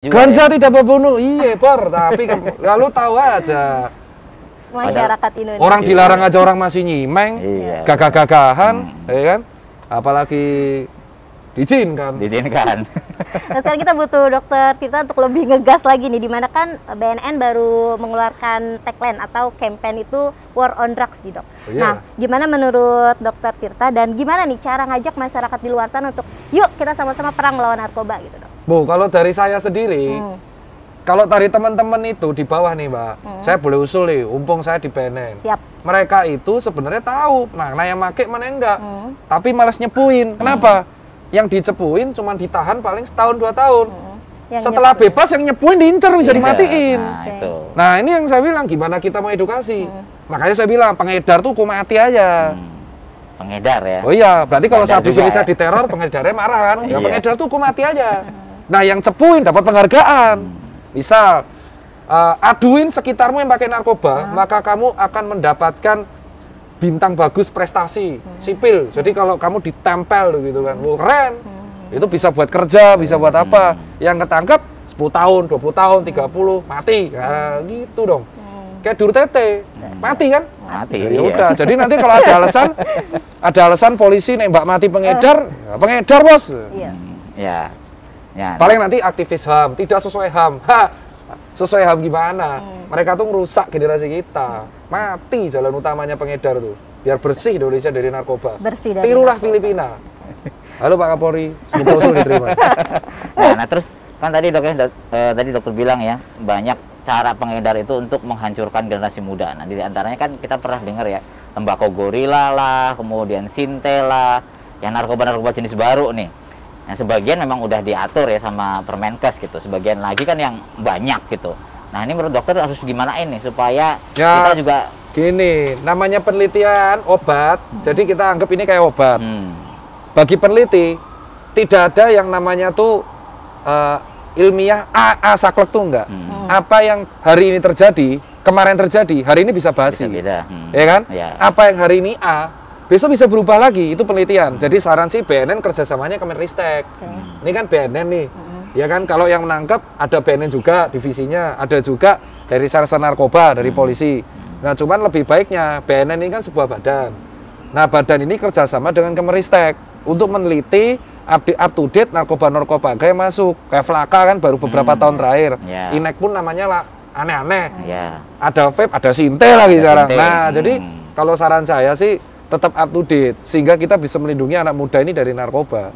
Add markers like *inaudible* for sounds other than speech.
Ganja ya. tidak membunuh, iya Bor, tapi kan *laughs* lalu tahu aja. masyarakat Indonesia. Orang dilarang aja orang masih nyimeng, Iya. gagah-gagahan, ya kan? Apalagi diizinkan. diizinkan. Nah, sekarang kita butuh dokter Tirta untuk lebih ngegas lagi nih, di mana kan BNN baru mengeluarkan tagline atau campaign itu War on Drugs nih dok. Oh, iya. Nah, gimana menurut dokter Tirta dan gimana nih cara ngajak masyarakat di luar sana untuk yuk kita sama-sama perang melawan narkoba gitu dok? Bu, kalau dari saya sendiri, Hmm. kalau dari teman-teman itu di bawah nih Mbak, Hmm. saya boleh usul nih, umpung saya di BNN. Siap. Mereka itu sebenarnya tahu, nah, nah yang make mana enggak. Hmm. Tapi malas nyepuin. Kenapa? Yang dicepuin cuma ditahan paling setahun dua tahun. Hmm. Yang Setelah nyepuin. bebas yang nyepuin diincer bisa dimatiin. Nah, itu. Nah ini yang saya bilang gimana kita mau edukasi. Hmm. Makanya saya bilang pengedar tuh hukum mati aja. Hmm. Pengedar ya. Oh iya, berarti kalau saya bisa ya. diteror, pengedarnya marah kan? *laughs* Ya Iya. pengedar tuh hukum mati aja. Nah yang cepuin dapat penghargaan. Misal, eh, aduin sekitarmu yang pakai narkoba, maka kamu akan mendapatkan bintang bagus prestasi sipil. Jadi kalau kamu ditempel gitu kan, wah keren. Itu bisa buat kerja, bisa buat apa. Yang ketangkep 10 tahun, 20 tahun, 30, mati. Nah, gitu dong. Kayak dur tete, mati kan? Mati. Ya iya. udah, jadi nanti kalau ada alasan, *laughs* ada alasan polisi nembak mati pengedar, ya pengedar bos. Iya. Ya. Ya. Paling nanti aktivis HAM, tidak sesuai HAM. Ha, sesuai HAM gimana? Mereka tuh merusak generasi kita. Mati jalan utamanya pengedar tuh. Biar bersih Indonesia dari narkoba. Bersih dari Tirulah Filipina. Halo Pak Kapolri, semoga usul diterima. *laughs* Nah, nah, terus kan tadi dok, ya, dok- eh, tadi dokter bilang ya banyak cara pengedar itu untuk menghancurkan generasi muda. Nah di antaranya kan kita pernah dengar ya tembakau gorila lah, kemudian sinte lah, yang narkoba-narkoba jenis baru nih. Yang sebagian memang udah diatur ya sama Permenkes gitu, sebagian lagi kan yang banyak gitu. Nah ini menurut dokter harus gimana ini supaya Ya. kita juga Gini, namanya penelitian obat, jadi kita anggap ini kayak obat. hmm, bagi peneliti tidak ada yang namanya tuh eh, ilmiah A, A saklek tuh enggak. Hmm. Apa yang hari ini terjadi, kemarin terjadi, hari ini bisa basi. bisa beda. Hmm. Ya kan? Ya. Apa yang hari ini A, besok bisa berubah lagi, itu penelitian. Jadi saran sih BNN kerjasamanya Kemenristek. Oke. Ini kan BNN nih. Ya kan kalau yang menangkap ada BNN juga divisinya, ada juga dari Sarsa Narkoba dari polisi. Nah, cuman lebih baiknya BNN ini kan sebuah badan. Nah, badan ini kerjasama dengan Kemenristek untuk meneliti update up to date narkoba-narkoba kayak masuk. Kayak Flaka kan baru beberapa tahun terakhir. Ya. Inek pun namanya lah aneh-aneh. Ya. Ada vape, ada sinte lagi Ada sekarang. sinte. Nah, Hmm. jadi kalau saran saya sih tetap up to date sehingga kita bisa melindungi anak muda ini dari narkoba.